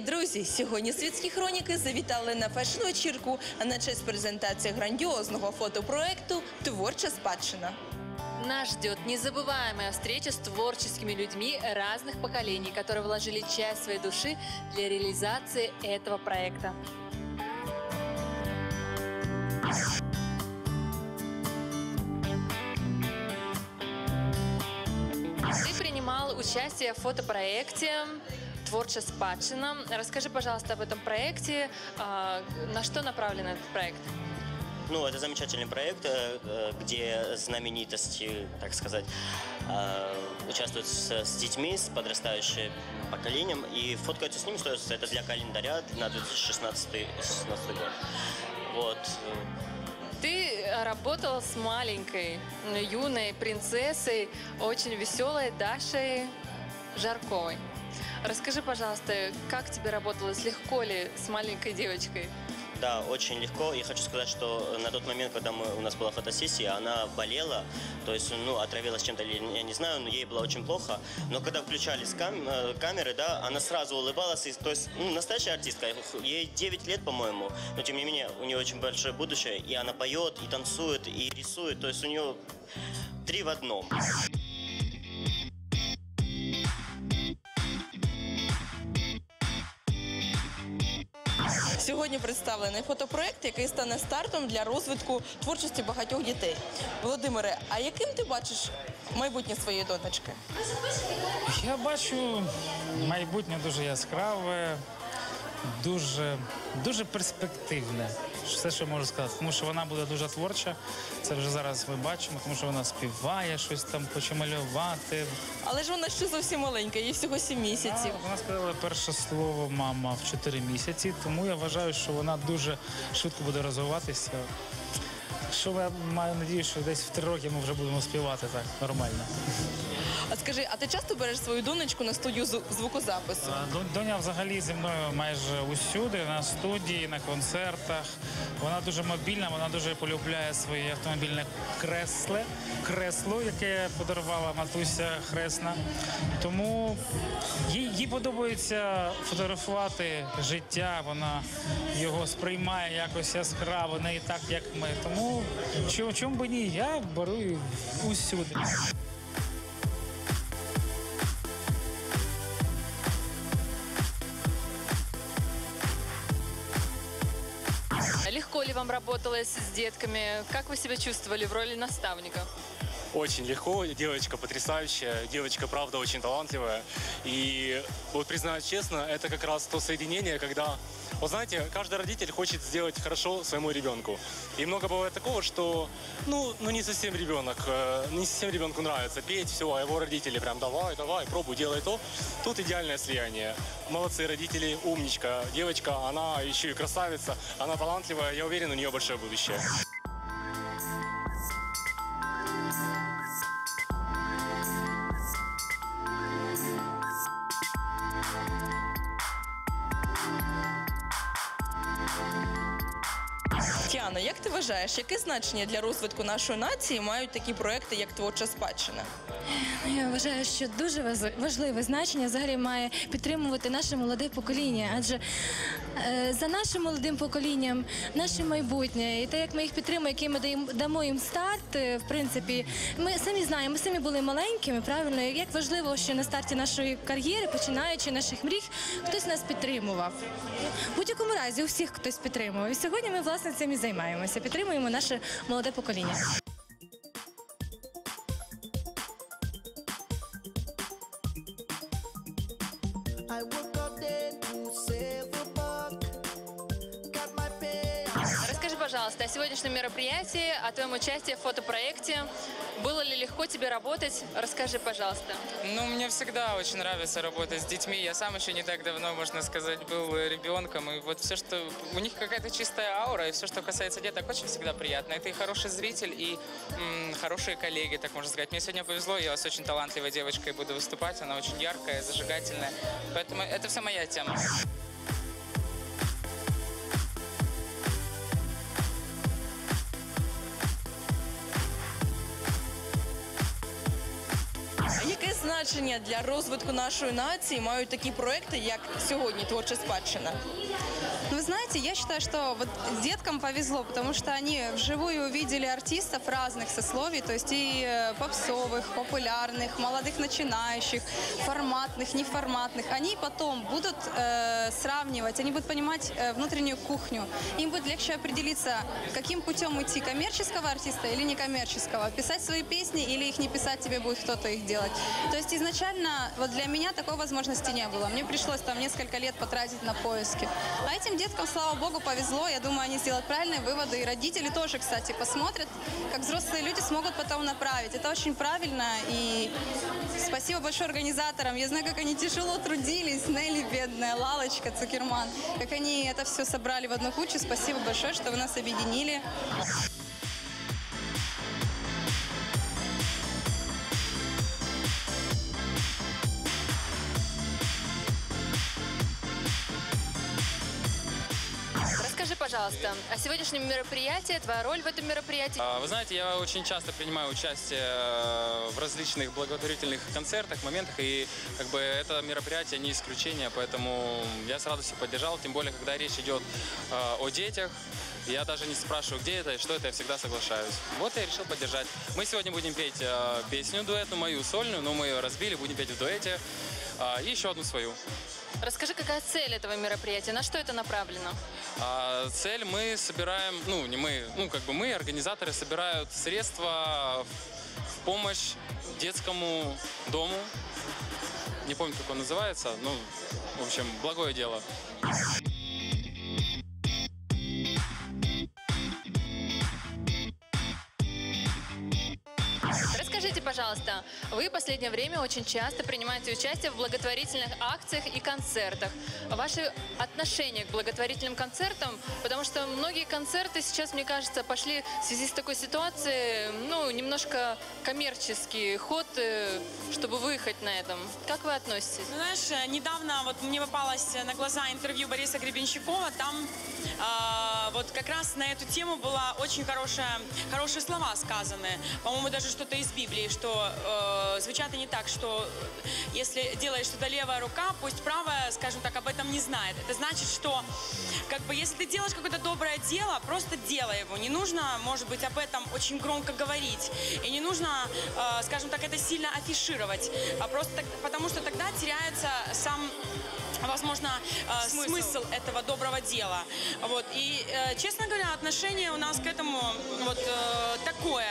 Привіт, друзі! Сьогодні світські хроніки завітали на фешн-вечірку, а на честь презентації грандіозного фотопроекту Творча спадщина. Нас ждет незабываемая встреча с творческими людьми разных поколений, которые вложили часть своей души для реализации этого проекта. Ты принимал участие в фотопроекте «Творча спадщина». Расскажи, пожалуйста, об этом проекте. А, На что направлен этот проект? Ну, это замечательный проект, э, э, где знаменитости, так сказать, э, участвуют с, с детьми, с подрастающим поколением, и фоткаются с ними, то есть это для календаря на 2016 16 год. Вот. Ты работал с маленькой, юной принцессой, очень веселой Дашей Жарковой. Расскажи, пожалуйста, как тебе работалось, легко ли с маленькой девочкой? Да, очень легко. И хочу сказать, что на тот момент, когда мы, у нас была фотосессия, она болела, то есть, ну, отравилась чем-то, я не знаю, но ей было очень плохо. Но когда включались кам- э, камеры, да, она сразу улыбалась, и, то есть, ну, настоящая артистка. Ей 9 лет, по-моему, но тем не менее, у нее очень большое будущее, и она поет, и танцует, и рисует, то есть у нее три в одном. Сьогодні представлений фотопроект, який стане стартом для розвитку творчості багатьох дітей. Володимире, а яким ти бачиш майбутнє своєї донечки? Я бачу майбутнє дуже яскраве, дуже, дуже перспективне. Все, що можу сказати, тому що вона буде дуже творча. Це вже зараз ми бачимо, тому що вона співає, щось там хоче малювати. Але ж вона ще зовсім маленька, їй всього 7 місяців. Вона сказала перше слово мама в 4 місяці, тому я вважаю, що вона дуже швидко буде розвиватися. Що я маю надію, що десь в три роки ми вже будемо співати так нормально. А скажи, а ти часто береш свою донечку на студію звукозапису? Доня взагалі зі мною майже усюди, на студії, на концертах. Вона дуже мобільна, вона дуже полюбляє своє автомобільне кресле, кресло, яке подарувала матуся Хресна. Тому їй, їй подобається фотографувати життя, вона його сприймає якось яскраво, не і так, як ми. Тому чому, чому би ні, я беру усюди. Ли вам работалось с детками? Как вы себя чувствовали в роли наставника? Очень легко, девочка потрясающая, девочка правда очень талантливая. И вот признаюсь честно, это как раз то соединение, когда, вот знаете, каждый родитель хочет сделать хорошо своему ребенку. И много бывает такого, что, ну, ну не совсем ребенок, э, не совсем ребенку нравится петь, все, а его родители прям давай, давай, пробуй, делай то. Тут идеальное слияние. Молодцы родители, умничка. Девочка, она еще и красавица, она талантливая, я уверен, у нее большое будущее. Вважаєш, яке значення для розвитку нашої нації мають такі проекти, як творча спадщина? Я вважаю, що дуже важливе значення взагалі має підтримувати наше молоде покоління, адже е, за нашим молодим поколінням наше майбутнє і те, як ми їх підтримуємо, який ми дамо їм старт, е, в принципі, ми самі знаємо, ми самі були маленькими, правильно, як важливо, що на старті нашої кар'єри, починаючи наших мрій, хтось нас підтримував. В будь-якому разі у всіх хтось підтримував. І сьогодні ми власне цим і займаємося. Підтримуємо наше молоде покоління. Пожалуйста, о сегодняшнем мероприятии, о твоем участии в фотопроекте. Было ли легко тебе работать? Расскажи, пожалуйста. Ну, мне всегда очень нравится работать с детьми. Я сам еще не так давно, можно сказать, был ребенком. И вот все, что... У них какая-то чистая аура, и все, что касается деток, очень всегда приятно. Это и хороший зритель, и м, хорошие коллеги, так можно сказать. Мне сегодня повезло, я с очень талантливой девочкой буду выступать. Она очень яркая, зажигательная. Поэтому это вся моя тема. значення? значення для розвитку нашої нації мають такі проекти, як сьогодні творча спадщина? Вы знаете, я считаю, что вот деткам повезло, потому что они вживую увидели артистов разных сословий, то есть и э, попсовых, популярных, молодых начинающих, форматных, неформатных. Они потом будут э, сравнивать, они будут понимать э, внутреннюю кухню. Им будет легче определиться, каким путем идти, коммерческого артиста или некоммерческого. Писать свои песни или их не писать, тебе будет кто-то их делать. То есть изначально вот для меня такой возможности не было. Мне пришлось там несколько лет потратить на поиски. А этим деткам, слава богу, повезло. Я думаю, они сделают правильные выводы. И родители тоже, кстати, посмотрят, как взрослые люди смогут потом направить. Это очень правильно. И спасибо большое организаторам. Я знаю, как они тяжело трудились. Нелли, бедная, Лалочка, Цукерман. Как они это все собрали в одну кучу. Спасибо большое, что вы нас объединили. Пожалуйста, о сегодняшнем мероприятии, твоя роль в этом мероприятии. А, Вы знаете, я очень часто принимаю участие э, в различных благотворительных концертах, моментах, и как бы это мероприятие не исключение, поэтому я с радостью поддержал, тем более, когда речь идет э, о детях, я даже не спрашиваю, где это и что это, я всегда соглашаюсь. Вот я решил поддержать. Мы сегодня будем петь э, песню дуэтную, мою сольную, но мы ее разбили, будем петь в дуэте, э, и еще одну свою. Расскажи, какая цель этого мероприятия, на что это направлено? А, цель мы собираем, ну не мы, ну как бы мы, организаторы, собирают средства в помощь детскому дому. Не помню, как он называется, ну, в общем, благое дело. Расскажите, пожалуйста, вы в последнее время очень часто принимаете участие в благотворительных акциях и концертах. Ваши отношения к благотворительным концертам, потому что многие концерты сейчас, мне кажется, пошли в связи с такой ситуацией, ну, немножко коммерческий ход, э, чтобы выехать на этом. Как вы относитесь? Ну, знаешь, э, недавно вот мне попалось на глаза интервью Бориса Гребенщикова. Там а, вот как раз на эту тему было очень хорошая, хорошие слова сказаны. По-моему, даже что-то из Библии, что э, звучат они так, что если делаешь что-то левая рука, пусть правая, скажем так, об этом не знает. Это значит, что как бы если ты делаешь какое-то доброе дело, просто делай его. Не нужно, может быть, об этом очень громко говорить. И не нужно, э, скажем так, это сильно афишировать. А просто так- потому что тогда теряется сам возможно, э, смысл. этого доброго дела. Вот. И, э, честно говоря, отношение у нас к этому вот э, такое,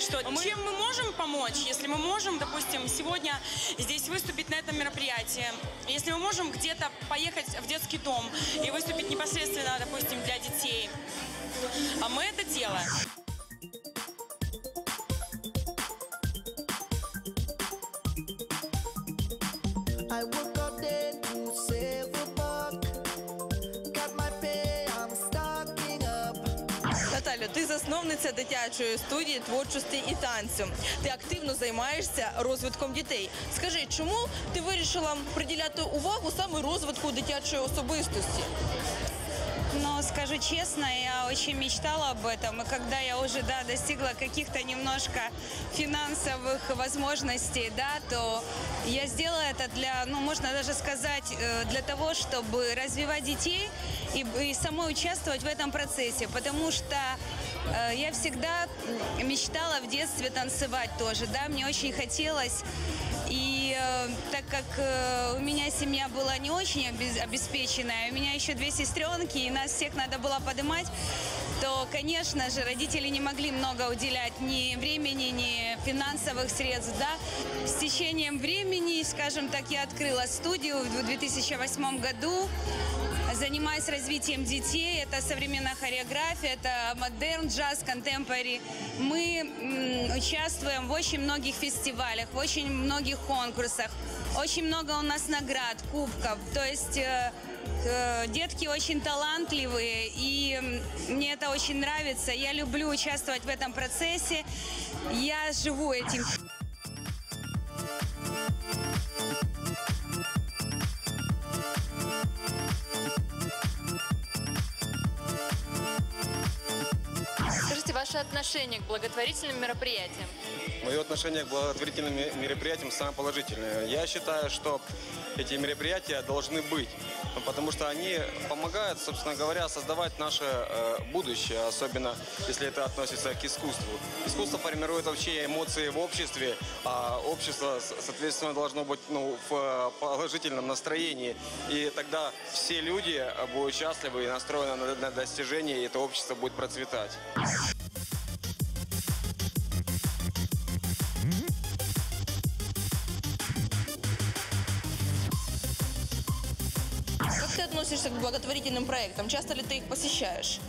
что чем мы можем помочь, если мы можем, допустим, сегодня здесь выступить на этом мероприятии, если мы можем где-то поехать в детский дом и выступить непосредственно, допустим, для детей, а мы это делаем. I woke засновниця дитячої студії творчості і танцю. Ти активно займаєшся розвитком дітей. Скажи, чому ти вирішила приділяти увагу саме розвитку дитячої особистості? Но скажу честно, я очень мечтала об этом. И когда я уже да, достигла каких-то немножко финансовых возможностей, да, то я сделала это для, ну, можно даже сказать, э, для того, чтобы развивать детей и, и самой участвовать в этом процессе. Потому что э, я всегда мечтала в детстве танцевать тоже, да, мне очень хотелось. И э, так как э, у меня семья была не очень обеспеченная, у меня еще две сестренки, и нас всех надо было поднимать, то, конечно же, родители не могли много уделять ни времени, ни финансовых средств, да. С течением времени, скажем так, я открыла студию в 2008 году, занимаюсь развитием детей. Это современная хореография, это модерн, джаз, контемпори. Мы участвуем в очень многих фестивалях, в очень многих конкурсах. Очень много у нас наград, кубков. То есть э, э, детки очень талантливые, и мне это очень нравится. Я люблю участвовать в этом процессе. Я живу этим. Ваше отношение к благотворительным мероприятиям? Мое отношение к благотворительным ме- мероприятиям самое положительное. Я считаю, что эти мероприятия должны быть, потому что они помогают, собственно говоря, создавать наше э, будущее, особенно если это относится к искусству. Искусство формирует вообще эмоции в обществе, а общество, соответственно, должно быть ну, в э, положительном настроении. И тогда все люди будут счастливы и настроены на, на достижение, и это общество будет процветать. К благотворительным проектам? Часто ли ты их посещаешь?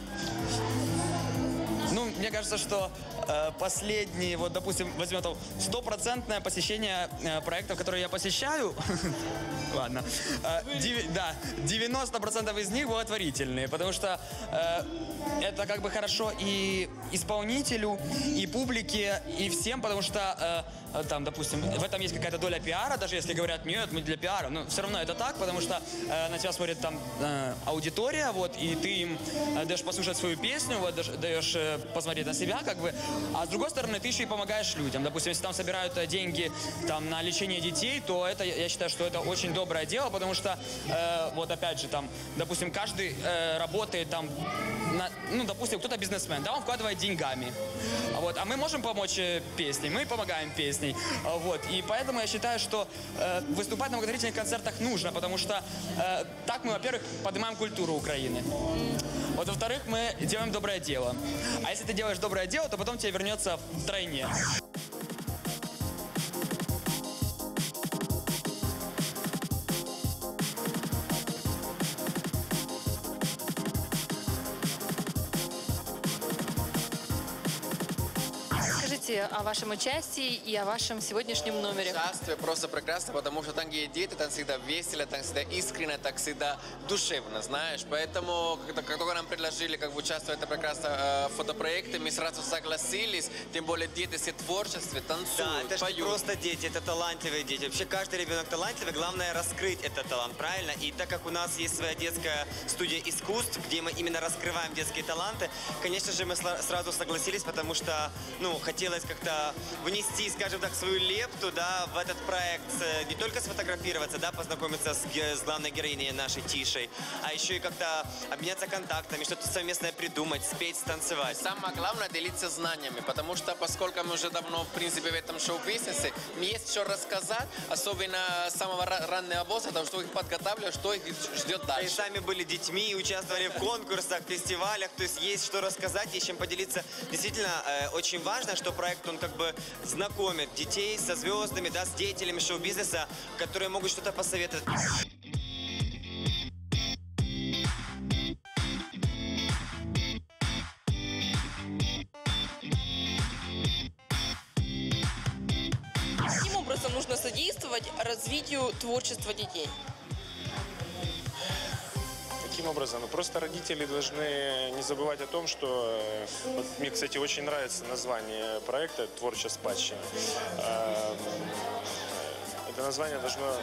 Ну, мне кажется, что э, последние, вот, допустим, возьмем там стопроцентное посещение э, проектов, которые я посещаю, ладно, э, да, 90% из них благотворительные, потому что э, это как бы хорошо и исполнителю, и публике, и всем, потому что э, там, допустим, в этом есть какая-то доля пиара, даже если говорят, нет, мы для пиара, но все равно это так, потому что э, на тебя смотрит там э, аудитория, вот, и ты им э, даешь послушать свою песню, вот, дашь- даешь э, посмотреть на себя, как бы, а с другой стороны, ты еще и помогаешь людям. Допустим, если там собирают э, деньги там на лечение детей, то это, я считаю, что это очень доброе дело, потому что, э, вот опять же, там, допустим, каждый э, работает там, на- ну, допустим, кто-то бизнесмен, да, он вкладывает деньгами, вот, а мы можем помочь э, песней, мы помогаем песней, вот, и поэтому я считаю, что э, выступать на благотворительных концертах нужно, потому что э, так мы, во-первых, поднимаем культуру Украины, вот, во-вторых, мы делаем доброе дело, а если ты делаешь доброе дело, то потом тебе вернется втройне. Расскажите о вашем участии и о вашем сегодняшнем номере. Участвие просто прекрасно, потому что там, где дети, там всегда весело, там всегда искренне, так всегда душевно, знаешь. Поэтому, когда, как только нам предложили как бы, участвовать в этом прекрасном э, фотопроекте, мы сразу согласились, тем более дети все творчестве, танцуют, Да, это же не поют. просто дети, это талантливые дети. Вообще каждый ребенок талантливый, главное раскрыть этот талант, правильно? И так как у нас есть своя детская студия искусств, где мы именно раскрываем детские таланты, конечно же, мы сразу согласились, потому что, ну, хотелось как-то внести, скажем так, свою лепту, да, в этот проект, Э, не только сфотографироваться, да, познакомиться с, с главной героиней нашей Тишей, а еще и как-то обменяться контактами, что-то совместное придумать, спеть, станцевать. Самое главное делиться знаниями, потому что поскольку мы уже давно, в принципе, в этом шоу-бизнесе, есть что рассказать, особенно с самого ра- раннего возраста, что их подготавливаю, что их ждет И дальше. сами были детьми, участвовали в конкурсах, фестивалях, то есть есть что рассказать, есть чем поделиться. Действительно, э, очень важно, что проект, он как бы знакомит детей со звездами, да, с деятелями шоу-бизнеса, которые могут что-то посоветовать. Каким образом нужно содействовать развитию творчества детей? Каким образом? Просто родители должны не забывать о том, что... э, вот мне, кстати, очень нравится название проекта «Творчество спадщина». Эм, Это название должно,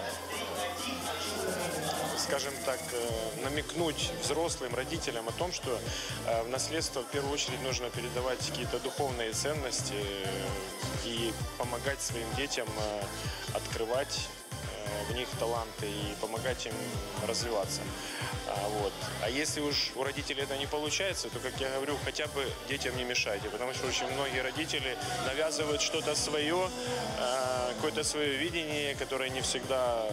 скажем так, э, намекнуть взрослым родителям о том, что э, в наследство в первую очередь нужно передавать какие-то духовные ценности и помогать своим детям открывать в них таланты и помогать им развиваться. А, вот. а если уж у родителей это не получается, то, как я говорю, хотя бы детям не мешайте, потому что очень многие родители навязывают что-то свое, э, какое-то свое видение, которое не всегда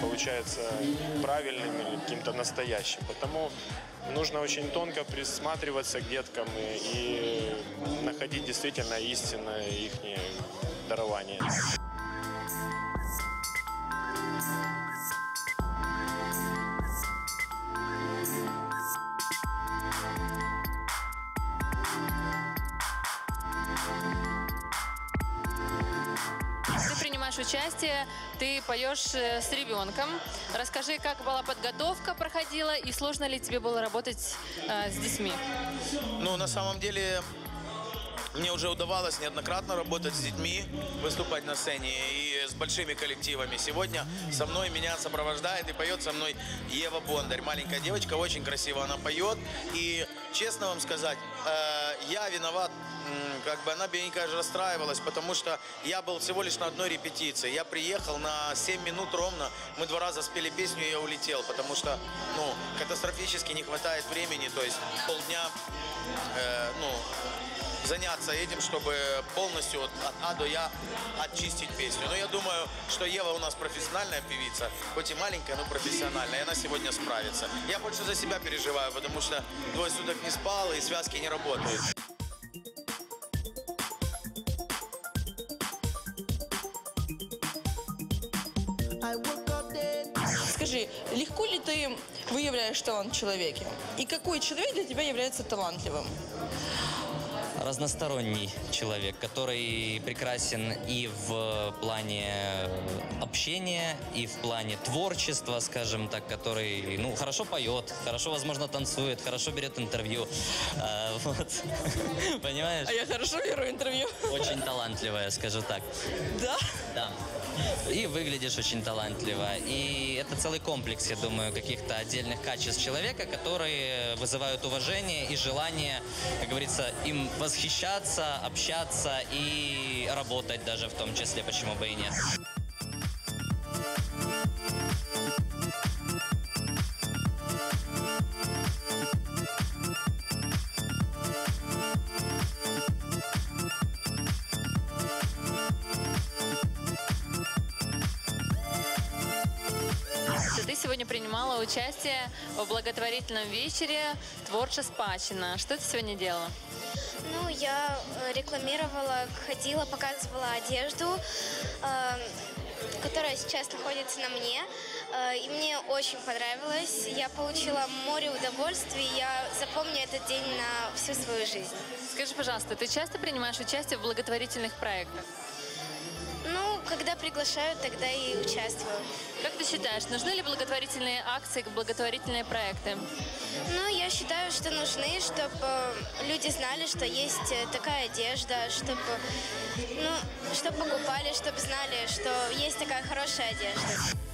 получается правильным или каким-то настоящим. Потому нужно очень тонко присматриваться к деткам и находить действительно истинное их дарование. Участие, ты поешь э, с ребенком. Расскажи, как была подготовка проходила и сложно ли тебе было работать э, с детьми? Ну, на самом деле, мне уже удавалось неоднократно работать с детьми, выступать на сцене и с большими коллективами. Сегодня со мной меня сопровождает и поет со мной Ева Бондарь. Маленькая девочка, очень красиво она поет. И, честно вам сказать, э, я виноват как бы она бедненькая же расстраивалась, потому что я был всего лишь на одной репетиции. Я приехал на 7 минут ровно, мы два раза спели песню, и я улетел, потому что, ну, катастрофически не хватает времени, то есть полдня, э, ну, заняться этим, чтобы полностью от А до Я очистить песню. Но я думаю, что Ева у нас профессиональная певица, хоть и маленькая, но профессиональная, и она сегодня справится. Я больше за себя переживаю, потому что двое суток не спал, и связки не работают. Легко ли ты выявляешь талант в человеке? И какой человек для тебя является талантливым? разносторонний человек, который прекрасен и в плане общения, и в плане творчества, скажем так, который, ну, хорошо поет, хорошо, возможно, танцует, хорошо берет интервью. А, вот. Понимаешь? А я хорошо беру интервью. Очень талантливая, скажу так. Да? Да. И выглядишь очень талантливо. И это целый комплекс, я думаю, каких-то отдельных качеств человека, которые вызывают уважение и желание, как говорится, им восхищаться, общаться и работать даже в том числе, почему бы и нет. Ты сегодня принимала участие в благотворительном вечере «Творча Спадщина». Что ты сегодня делала? Ну, я э, рекламировала, ходила, показывала одежду, э, которая сейчас находится на мне. Э, И мне очень понравилось. Я получила море удовольствий. Я запомню этот день на всю свою жизнь. Скажи, пожалуйста, ты часто принимаешь участие в благотворительных проектах? Когда приглашают, тогда и участвую. Как ты считаешь, нужны ли благотворительные акции, благотворительные проекты? Ну, я считаю, что нужны, чтобы люди знали, что есть э, такая одежда, чтобы, ну, чтобы покупали, чтобы знали, что есть такая хорошая одежда.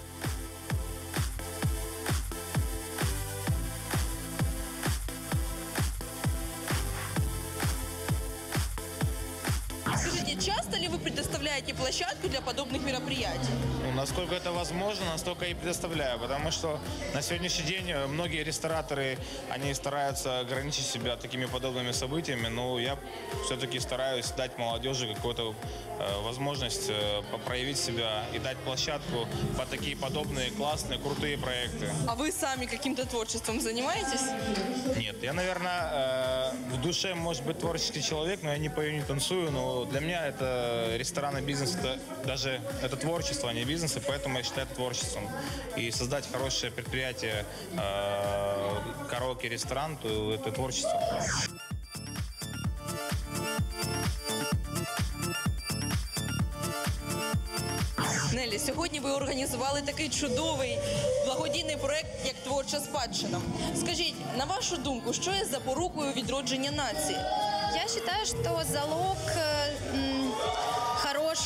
Предоставляете площадку для подобных мероприятий? Ну, насколько это возможно, настолько и предоставляю, потому что на сегодняшний день э, многие рестораторы, они стараются ограничить себя такими подобными событиями, но я все-таки стараюсь дать молодежи какую-то э, возможность э, проявить себя и дать площадку под такие подобные классные, крутые проекты. А вы сами каким-то творчеством занимаетесь? Нет, я, наверное, в душе, может быть, творческий человек, но я не пою, не танцую, но для меня это ресторанный бизнес, это даже это творчество, а не бизнес, и поэтому я считаю это творчеством. И создать хорошее предприятие, э, караоке-ресторан, то это творчество. Нелі, сьогодні ви організували такий чудовий благодійний проект, як творча спадщина. Скажіть, на вашу думку, що є запорукою відродження нації? Я считаю, что залог м,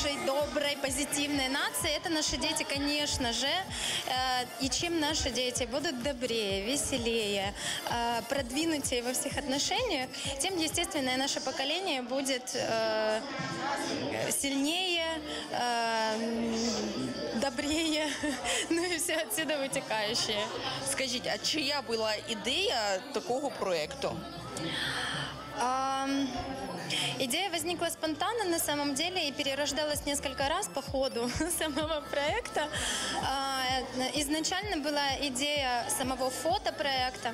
хорошей, доброй, позитивной нации – это наши дети, конечно же. Э, И чем наши дети будут добрее, веселее, э, продвинутее во всех отношениях, тем, естественно, и наше поколение будет э, сильнее, добрее, ну и все отсюда вытекающее. Скажіть, а чия була ідея такого проекту? Ам, Идея возникла спонтанно на самом деле и перерождалась несколько раз по ходу самого проекта. Изначально была идея самого фотопроекта.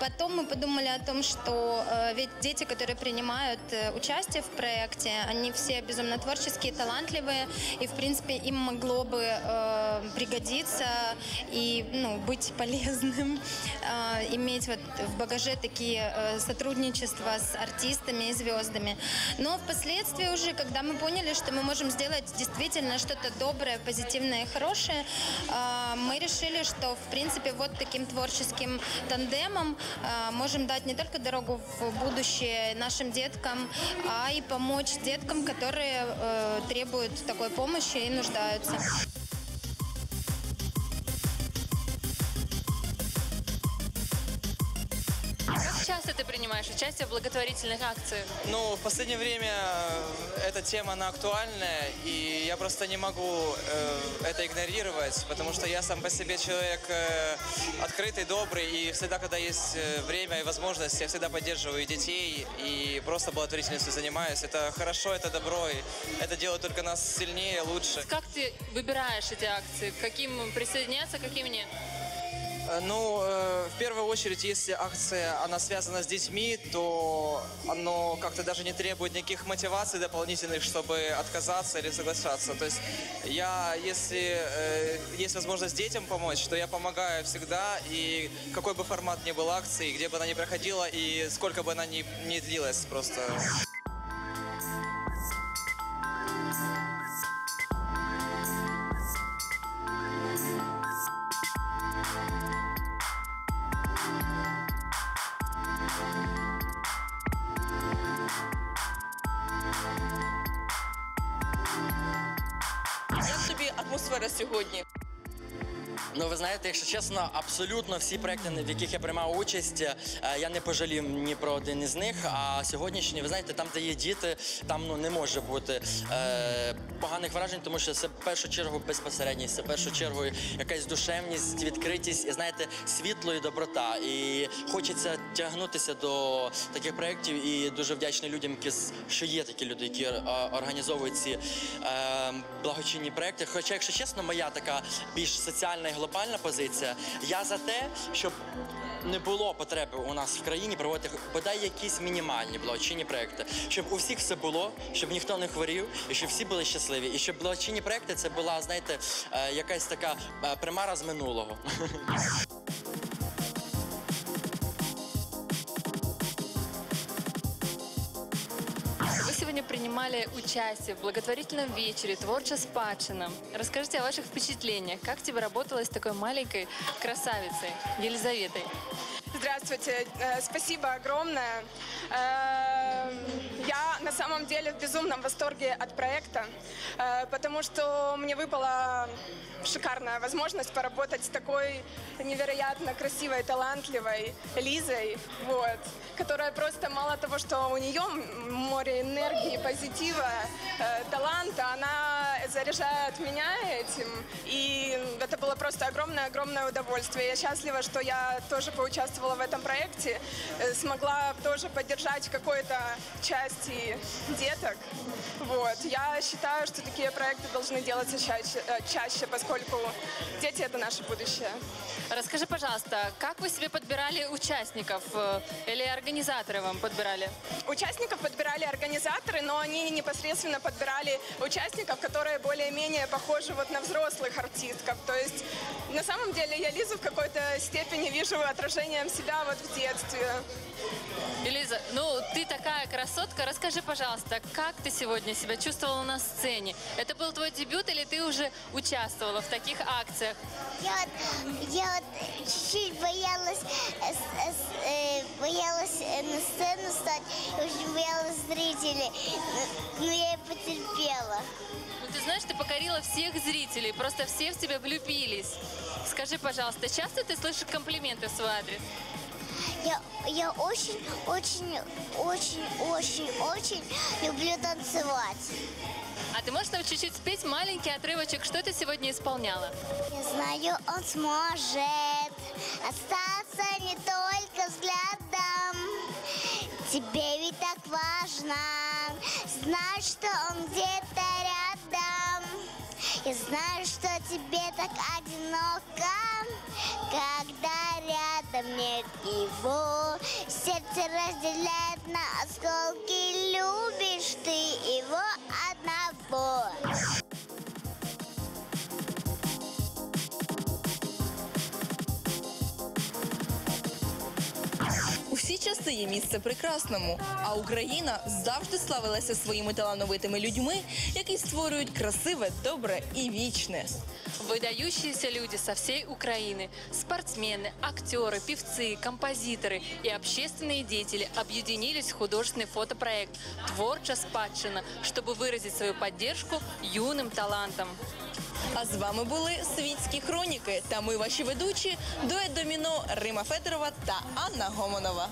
Потом мы подумали о том, что э, ведь дети, которые принимают э, участие в проекте, они все безумно творческие, талантливые, и в принципе им могло бы э, пригодиться и ну, быть полезным, иметь вот в багаже такие сотрудничества с артистами и звездами. Но впоследствии уже, когда мы поняли, что мы можем сделать действительно что-то доброе, позитивное и хорошее, мы решили, что в принципе вот таким творческим тандемом а, можем дать не только дорогу в будущее нашим деткам, а и помочь деткам, которые э, требуют такой помощи и нуждаются. Ты принимаешь участие в благотворительных акциях? Ну, в последнее время э, эта тема, она актуальная, и я просто не могу э, это игнорировать, потому что я сам по себе человек э, открытый, добрый, и всегда, когда есть э, время и возможность, я всегда поддерживаю детей, и просто благотворительностью занимаюсь. Это хорошо, это добро, и это делает только нас сильнее, лучше. Как ты выбираешь эти акции? К Каким присоединяться, к каким нет? Э, Ну, э, в первую очередь, если акция, она связана с детьми, то оно как-то даже не требует никаких мотиваций дополнительных, чтобы отказаться или соглашаться. То есть я, если э, есть возможность детям помочь, то я помогаю всегда, и какой бы формат ни был акции, где бы она ни проходила, и сколько бы она ни, ни длилась просто. Чесно, абсолютно всі проекти, в яких я приймав участь, е, я не пожалів ні про один із них. А сьогоднішні, ви знаєте, там, де є діти, там ну не може бути е, поганих вражень, тому що це в першу чергу безпосередність, це в першу чергу якась душевність, відкритість і знаєте, світло і доброта. І хочеться тягнутися до таких проєктів і дуже вдячний людям, які що є такі люди, які е, організовують ці е, благочинні проекти. Хоча, якщо чесно, моя така більш соціальна і глобальна позиція, я за те, щоб не було потреби у нас в країні проводити бодай якісь мінімальні благочинні проекти, щоб у всіх все було, щоб ніхто не хворів, і щоб всі були щасливі. І щоб благочинні проекти це була, знаєте, е, якась така е, примара з минулого. принимали участие в благотворительном вечере «Творча Спадщина». Расскажите о ваших впечатлениях. Как тебе работалось с такой маленькой красавицей Елизаветой? Здравствуйте, Э, спасибо огромное. Я на самом деле в безумном восторге от проекта, э, потому что мне выпала шикарная возможность поработать с такой невероятно красивой, талантливой Лизой, вот, которая просто мало того, что у нее море энергии, позитива, э, таланта, она заряжает меня этим, и это было просто огромное-огромное удовольствие. Я счастлива, что я тоже поучаствовала в этом проекте, э, смогла тоже поддержать какой-то части деток. Вот. Я считаю, что такие проекты должны делаться чаще, э, чаще, поскольку дети — это наше будущее. Расскажи, пожалуйста, как вы себе подбирали участников э, или организаторы вам подбирали? Участников подбирали организаторы, но они непосредственно подбирали участников, которые более-менее похожи вот на взрослых артистков. То есть на самом деле я Лизу в какой-то степени вижу отражением себя вот в детстве. Элиза, ну ты такая красотка. Расскажи, пожалуйста, как ты сегодня себя чувствовала на сцене? Это был твой дебют или ты уже участвовала в таких акциях? Я вот, я вот чуть-чуть боялась, э, с- э, боялась э, на сцену стать, очень боялась зрителей, но я и потерпела. Ну, ты знаешь, ты покорила всех зрителей, просто все в тебя влюбились. Скажи, пожалуйста, часто ты слышишь комплименты в свой адрес? Я, я очень, очень, очень, очень, очень люблю танцевать. А ты можешь нам чуть-чуть спеть маленький отрывочек, что ты сегодня исполняла? Я знаю, он сможет остаться не только взглядом. Тебе ведь так важно знать, что он где-то рядом. И знаю, что тебе так одиноко, когда рядом нет его. Сердце разделяет на осколки, любишь ты его одного. У всі часи є місце прекрасному, а Україна завжди славилася своїми талановитими людьми, які створюють красиве, добре і вічне. Выдающиеся люди со всей Украины, спортсмены, актеры, певцы, композиторы и общественные деятели объединились в художественный фотопроект «Творча спадщина», чтобы выразить свою поддержку юным талантам. А з вами були світські хроніки та ми ваші ведучі дует доміно Рима Федорова та Анна Гомонова.